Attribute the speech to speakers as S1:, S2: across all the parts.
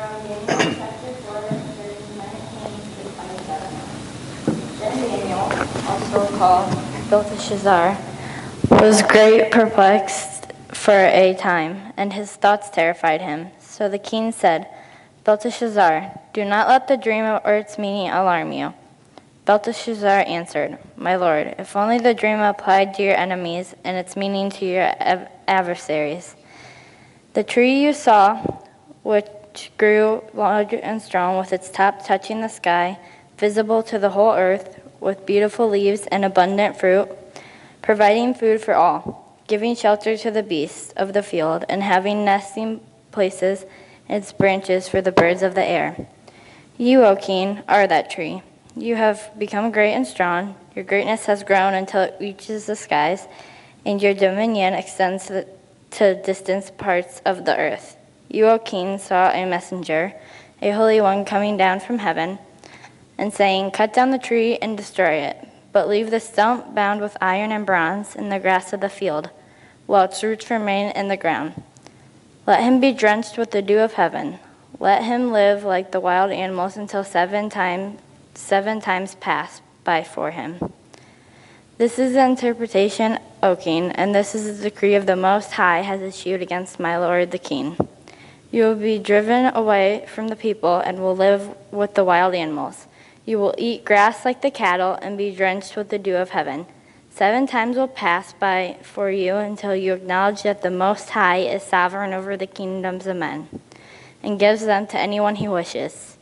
S1: From Daniel chapter 4, verses 19 to 27. Then Daniel, also called Belteshazzar, was great perplexed for a time, and his thoughts terrified him. So the king said, Belteshazzar, do not let the dream or its meaning alarm you. Belteshazzar answered, My lord, if only the dream applied to your enemies and its meaning to your adversaries. The tree you saw, which grew large and strong, with its top touching the sky, visible to the whole earth, with beautiful leaves and abundant fruit, providing food for all, giving shelter to the beasts of the field, and having nesting places in its branches for the birds of the air. You, O king, are that tree. You have become great and strong. Your greatness has grown until it reaches the skies, and your dominion extends to, to distant parts of the earth. King, saw a messenger, a holy one coming down from heaven, and saying, Cut down the tree and destroy it, but leave the stump bound with iron and bronze in the grass of the field, while its roots remain in the ground. Let him be drenched with the dew of heaven. Let him live like the wild animals until seven times seven times pass by for him. This is the interpretation, O king, and this is the decree of the Most High has issued against my lord the king. You will be driven away from the people and will live with the wild animals. You will eat grass like the cattle and be drenched with the dew of heaven. Seven times will pass by for you until you acknowledge that the Most High is sovereign over the kingdoms of men and gives them to anyone he wishes.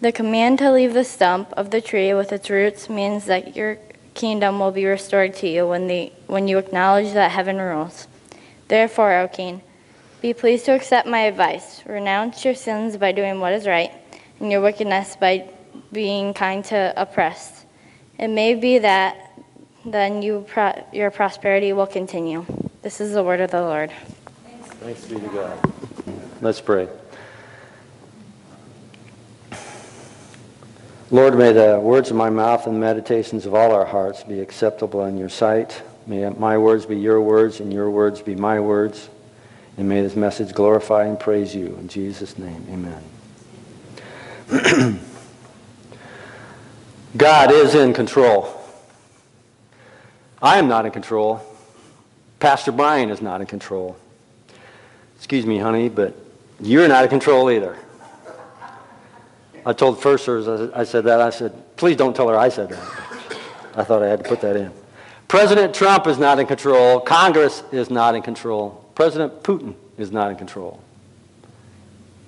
S1: The command to leave the stump of the tree with its roots means that your kingdom will be restored to you when, the, when you acknowledge that heaven rules. Therefore, O king, be pleased to accept my advice. Renounce your sins by doing what is right, and your wickedness by being kind to oppressed. It may be that then you pro- your prosperity will continue. This is the word of the Lord.
S2: Thanks be to God. Let's pray. Lord, may the words of my mouth and the meditations of all our hearts be acceptable in your sight. May my words be your words and your words be my words. And may this message glorify and praise you. In Jesus' name, amen. God is in control. I am not in control. Pastor Brian is not in control. Excuse me, honey, but you're not in control either. I told first service, I said that. I said, please don't tell her I said that. I thought I had to put that in. President Trump is not in control. Congress is not in control. President Putin is not in control.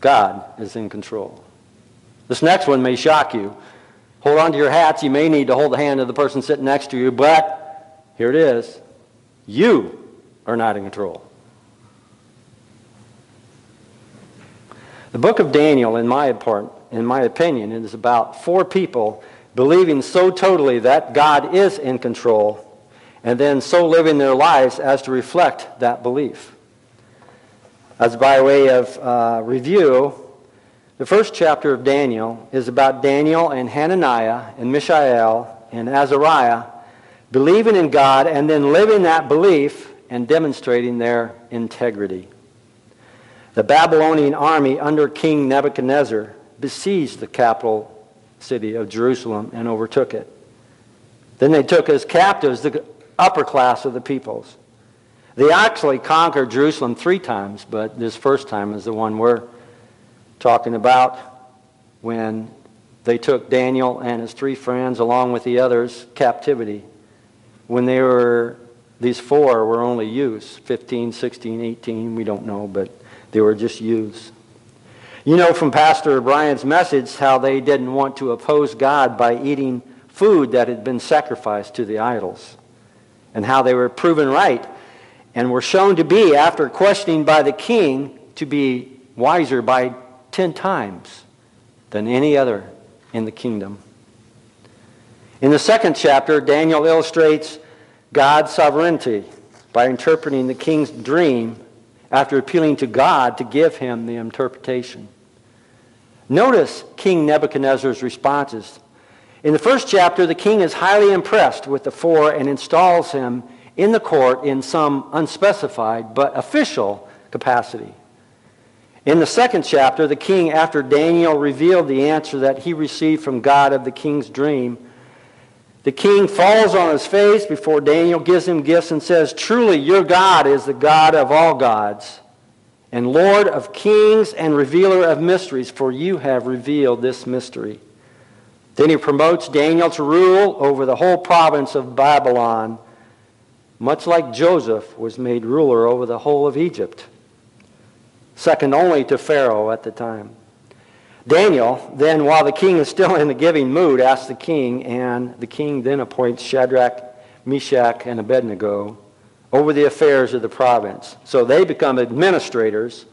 S2: God is in control. This next one may shock you. Hold on to your hats. You may need to hold the hand of the person sitting next to you, but here it is. You are not in control. The book of Daniel, in my, part, in my opinion, is about four people believing so totally that God is in control and then so living their lives as to reflect that belief. As by way of uh, review, the first chapter of Daniel is about Daniel and Hananiah and Mishael and Azariah believing in God and then living that belief and demonstrating their integrity. The Babylonian army under King Nebuchadnezzar besieged the capital city of Jerusalem and overtook it. Then they took as captives the upper class of the peoples. They actually conquered Jerusalem three times, but this first time is the one we're talking about when they took Daniel and his three friends along with the others captivity. When they were, these four were only youths, 15, 16, 18, we don't know, but they were just youths. You know from Pastor Brian's message how they didn't want to oppose God by eating food that had been sacrificed to the idols, and how they were proven right and were shown to be, after questioning by the king, to be wiser by ten times than any other in the kingdom. In the second chapter, Daniel illustrates God's sovereignty by interpreting the king's dream after appealing to God to give him the interpretation. Notice King Nebuchadnezzar's responses. In the first chapter, the king is highly impressed with the four and installs him in the court in some unspecified but official capacity. In the second chapter, the king, after Daniel revealed the answer that he received from God of the king's dream, the king falls on his face before Daniel gives him gifts and says, Truly, your God is the God of all gods, and Lord of kings and revealer of mysteries, for you have revealed this mystery. Then he promotes Daniel to rule over the whole province of Babylon, much like Joseph was made ruler over the whole of Egypt second only to Pharaoh at the time. Daniel, then, while the king is still in the giving mood, asks the king, and the king then appoints Shadrach, Meshach, and Abednego over the affairs of the province. So they become administrators,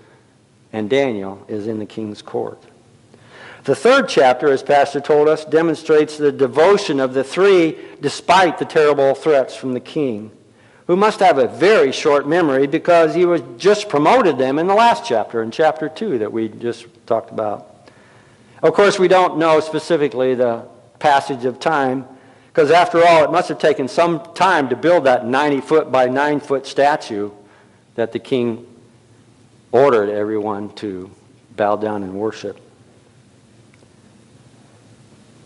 S2: and Daniel is in the king's court. The third chapter, as Pastor told us, demonstrates the devotion of the three despite the terrible threats from the king who must have a very short memory because he was just promoted them in the last chapter, in chapter 2 that we just talked about. Of course, we don't know specifically the passage of time because, after all, it must have taken some time to build that 90 foot by 9 foot statue that the king ordered everyone to bow down and worship.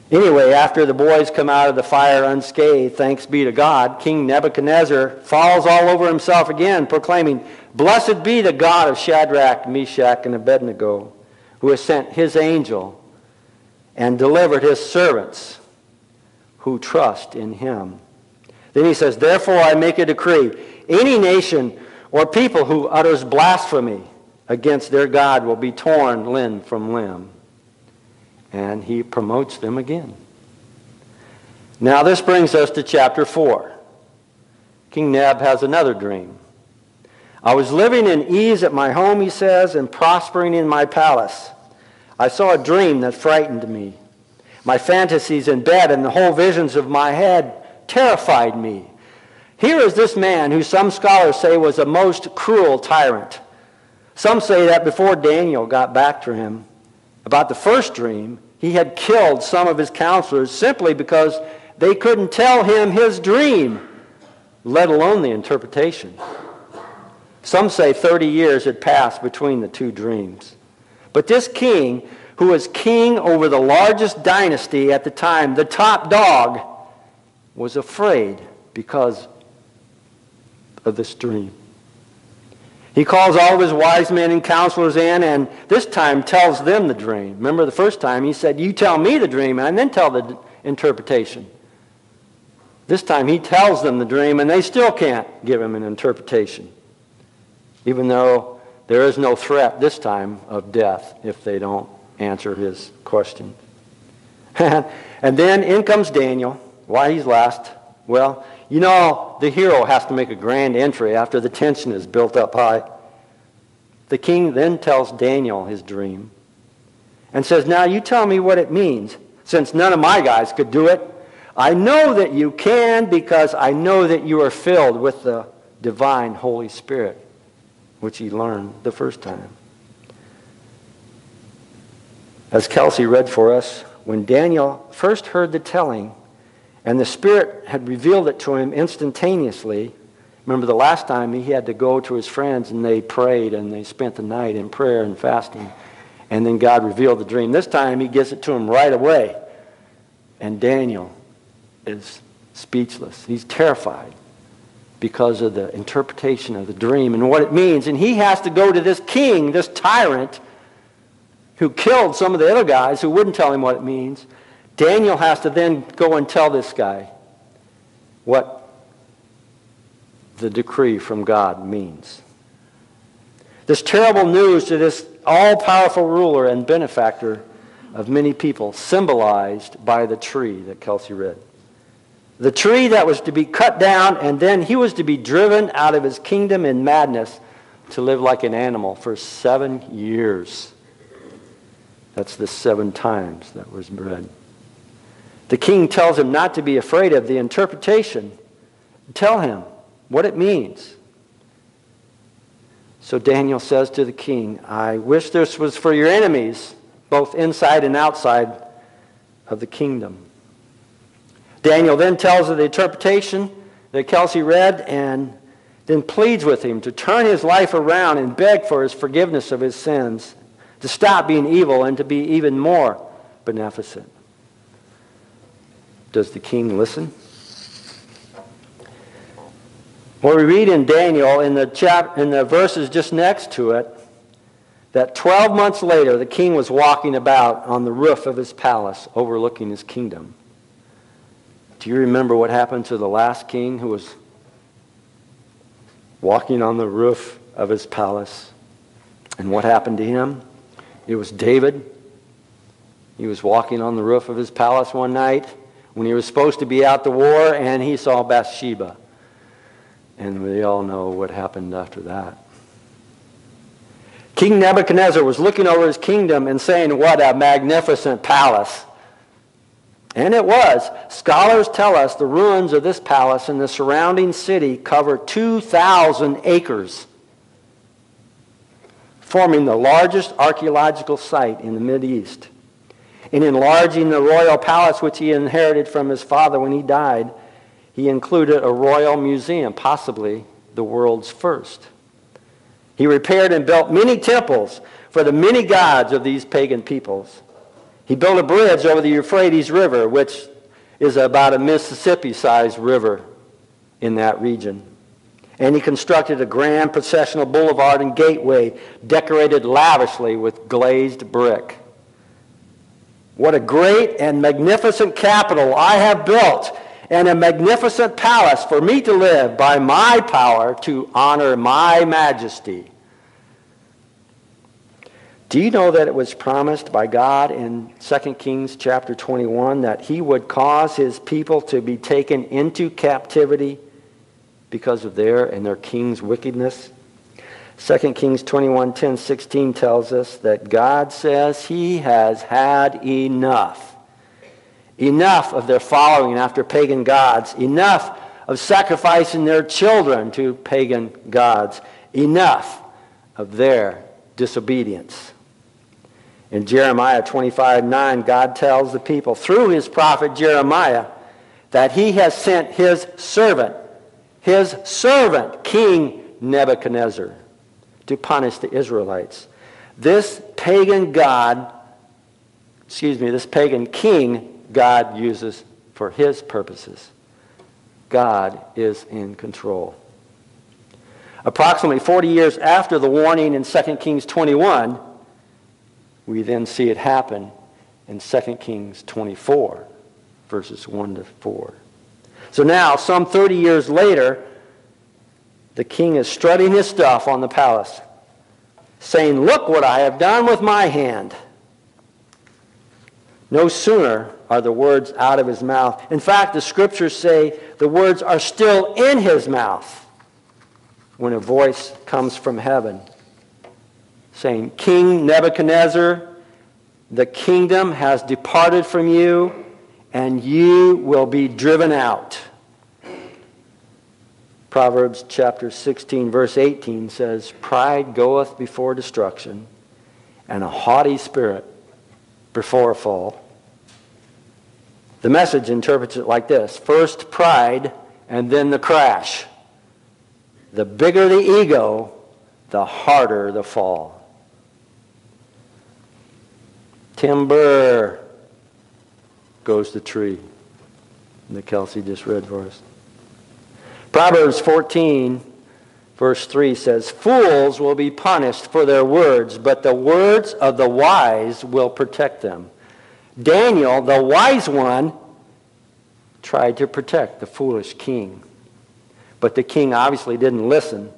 S2: Anyway, after the boys come out of the fire unscathed, thanks be to God, King Nebuchadnezzar falls all over himself again, proclaiming, Blessed be the God of Shadrach, Meshach, and Abednego, who has sent his angel and delivered his servants who trust in him. Then he says, Therefore I make a decree. Any nation or people who utters blasphemy against their God will be torn limb from limb and he promotes them again. Now, this brings us to chapter 4. King Neb has another dream. I was living in ease at my home, he says, and prospering in my palace. I saw a dream that frightened me. My fantasies in bed and the whole visions of my head terrified me. Here is this man who some scholars say was a most cruel tyrant. Some say that before Daniel got back to him about the first dream, he had killed some of his counselors simply because they couldn't tell him his dream, let alone the interpretation. Some say 30 years had passed between the two dreams. But this king, who was king over the largest dynasty at the time, the top dog, was afraid because of this dream. He calls all of his wise men and counselors in and this time tells them the dream. Remember the first time he said, You tell me the dream and then tell the interpretation. This time he tells them the dream and they still can't give him an interpretation. Even though there is no threat this time of death if they don't answer his question. and then in comes Daniel. Why he's last? Well, you know, the hero has to make a grand entry after the tension is built up high. The king then tells Daniel his dream and says, Now you tell me what it means, since none of my guys could do it. I know that you can because I know that you are filled with the divine Holy Spirit, which he learned the first time. As Kelsey read for us, when Daniel first heard the telling, and the Spirit had revealed it to him instantaneously. Remember the last time he had to go to his friends and they prayed and they spent the night in prayer and fasting. And then God revealed the dream. This time he gives it to him right away. And Daniel is speechless. He's terrified because of the interpretation of the dream and what it means. And he has to go to this king, this tyrant, who killed some of the other guys who wouldn't tell him what it means. Daniel has to then go and tell this guy what the decree from God means. This terrible news to this all-powerful ruler and benefactor of many people, symbolized by the tree that Kelsey read. The tree that was to be cut down, and then he was to be driven out of his kingdom in madness to live like an animal for seven years. That's the seven times that was read. The king tells him not to be afraid of the interpretation. Tell him what it means. So Daniel says to the king, I wish this was for your enemies, both inside and outside of the kingdom. Daniel then tells of the interpretation that Kelsey read, and then pleads with him to turn his life around and beg for his forgiveness of his sins, to stop being evil and to be even more beneficent. Does the king listen? Well, we read in Daniel, in the, chap- in the verses just next to it, that 12 months later, the king was walking about on the roof of his palace, overlooking his kingdom. Do you remember what happened to the last king who was walking on the roof of his palace? And what happened to him? It was David. He was walking on the roof of his palace one night when he was supposed to be out to war, and he saw Bathsheba. And we all know what happened after that. King Nebuchadnezzar was looking over his kingdom and saying, What a magnificent palace. And it was. Scholars tell us the ruins of this palace and the surrounding city cover 2,000 acres, forming the largest archaeological site in the Mideast. In enlarging the royal palace, which he inherited from his father when he died, he included a royal museum, possibly the world's first. He repaired and built many temples for the many gods of these pagan peoples. He built a bridge over the Euphrates River, which is about a Mississippi-sized river in that region. And he constructed a grand processional boulevard and gateway decorated lavishly with glazed brick. What a great and magnificent capital I have built and a magnificent palace for me to live by my power to honor my majesty. Do you know that it was promised by God in 2 Kings chapter 21 that he would cause his people to be taken into captivity because of their and their king's wickedness? 2 Kings 21, 10, 16 tells us that God says he has had enough. Enough of their following after pagan gods, enough of sacrificing their children to pagan gods, enough of their disobedience. In Jeremiah 25 9, God tells the people through his prophet Jeremiah that he has sent his servant, his servant, King Nebuchadnezzar, to punish the Israelites. This pagan God, excuse me, this pagan king God uses for his purposes. God is in control. Approximately 40 years after the warning in 2 Kings 21, we then see it happen in 2 Kings 24, verses 1 to 4. So now, some 30 years later, the king is strutting his stuff on the palace, saying, Look what I have done with my hand. No sooner are the words out of his mouth. In fact, the scriptures say the words are still in his mouth when a voice comes from heaven saying, King Nebuchadnezzar, the kingdom has departed from you, and you will be driven out. Proverbs chapter 16, verse 18 says, Pride goeth before destruction, and a haughty spirit before a fall. The message interprets it like this first pride, and then the crash. The bigger the ego, the harder the fall. Timber goes the tree. The Kelsey just read for us. Proverbs 14, verse 3 says, Fools will be punished for their words, but the words of the wise will protect them. Daniel, the wise one, tried to protect the foolish king. But the king obviously didn't listen.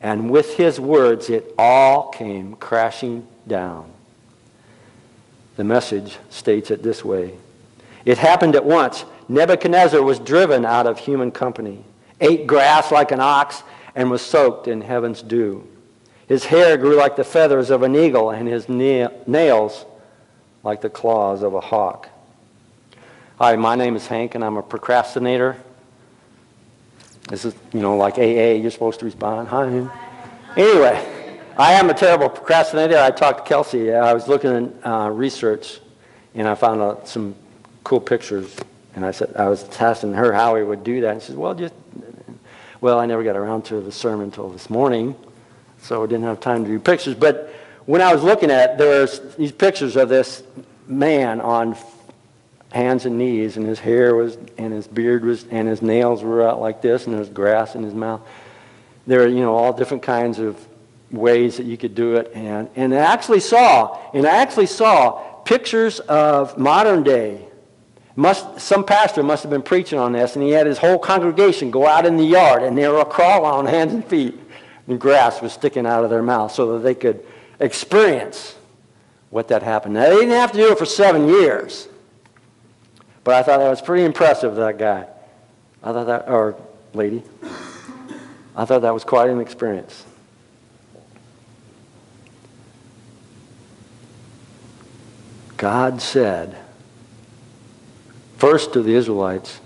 S2: And with his words, it all came crashing down. The message states it this way It happened at once. Nebuchadnezzar was driven out of human company, ate grass like an ox, and was soaked in heaven's dew. His hair grew like the feathers of an eagle, and his nails like the claws of a hawk. Hi, my name is Hank, and I'm a procrastinator. This is, you know, like AA, you're supposed to respond. Hi. Anyway, I am a terrible procrastinator. I talked to Kelsey. I was looking at uh, research, and I found out some cool pictures. And I said, I was asking her how he would do that. And she said, well, just Well, I never got around to the sermon until this morning, so I didn't have time to do pictures. But when I was looking at, there's these pictures of this man on hands and knees, and his hair was, and his beard was, and his nails were out like this, and there was grass in his mouth. There are, you know, all different kinds of ways that you could do it, and and I actually saw, and I actually saw pictures of modern day. Must some pastor must have been preaching on this, and he had his whole congregation go out in the yard, and they were crawling on hands and feet, and grass was sticking out of their mouth, so that they could experience what that happened. Now, they didn't have to do it for seven years. But I thought that was pretty impressive, that guy. I thought that, or lady. I thought that was quite an experience. God said, first to the Israelites,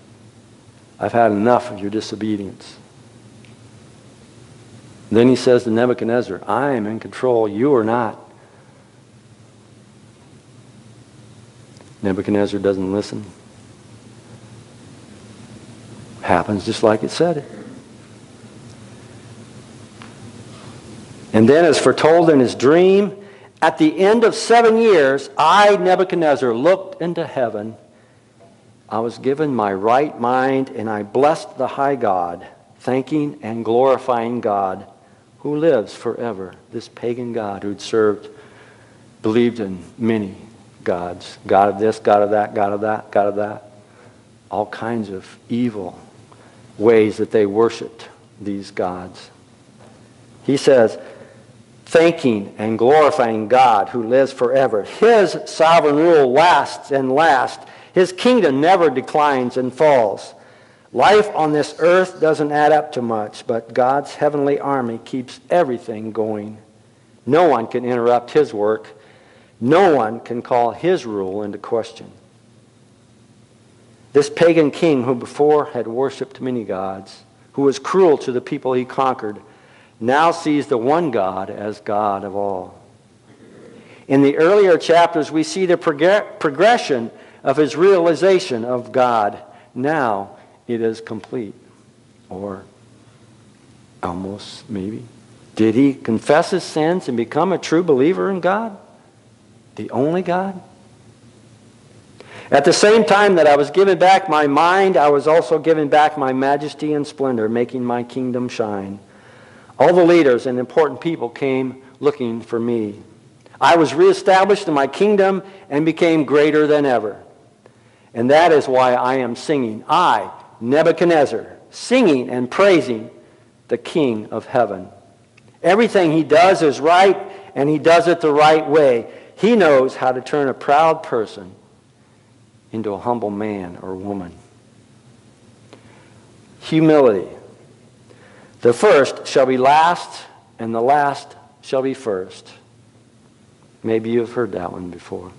S2: I've had enough of your disobedience. Then he says to Nebuchadnezzar, I am in control, you are not. Nebuchadnezzar doesn't listen. Happens just like it said. And then, as foretold in his dream, at the end of seven years, I, Nebuchadnezzar, looked into heaven. I was given my right mind, and I blessed the high God, thanking and glorifying God who lives forever, this pagan God who'd served, believed in many gods God of this, God of that, God of that, God of that. All kinds of evil ways that they worshiped these gods. He says, thanking and glorifying God who lives forever. His sovereign rule lasts and lasts. His kingdom never declines and falls. Life on this earth doesn't add up to much, but God's heavenly army keeps everything going. No one can interrupt his work. No one can call his rule into question. This pagan king, who before had worshipped many gods, who was cruel to the people he conquered, now sees the one God as God of all. In the earlier chapters, we see the prog- progression of his realization of God. Now it is complete. Or almost, maybe. Did he confess his sins and become a true believer in God? The only God? At the same time that I was given back my mind, I was also given back my majesty and splendor, making my kingdom shine. All the leaders and important people came looking for me. I was reestablished in my kingdom and became greater than ever. And that is why I am singing. I, Nebuchadnezzar, singing and praising the King of heaven. Everything he does is right, and he does it the right way. He knows how to turn a proud person into a humble man or woman. Humility. The first shall be last, and the last shall be first. Maybe you've heard that one before.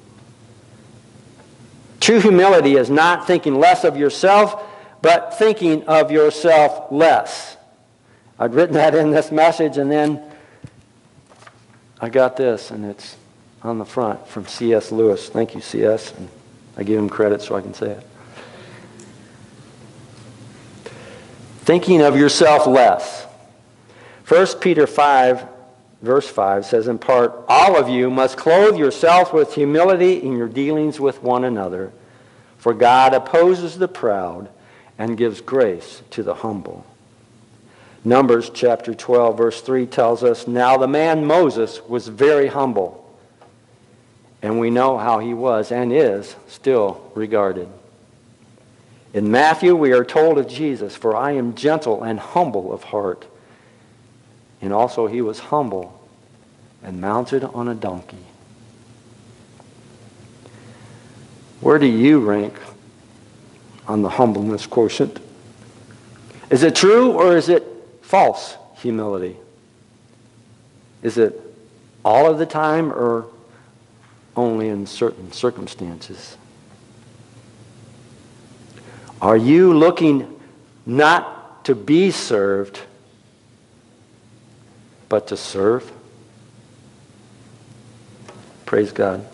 S2: True humility is not thinking less of yourself, but thinking of yourself less. I'd written that in this message, and then I got this, and it's on the front from C.S. Lewis. Thank you, C.S. And I give him credit so I can say it. Thinking of yourself less. 1 Peter 5, verse 5 says in part, All of you must clothe yourself with humility in your dealings with one another, for God opposes the proud and gives grace to the humble. Numbers chapter 12, verse 3 tells us, Now the man Moses was very humble, and we know how he was and is still regarded. In Matthew, we are told of Jesus, For I am gentle and humble of heart. And also, he was humble and mounted on a donkey. Where do you rank on the humbleness quotient? Is it true or is it false humility? Is it all of the time or only in certain circumstances? Are you looking not to be served, but to serve? Praise God.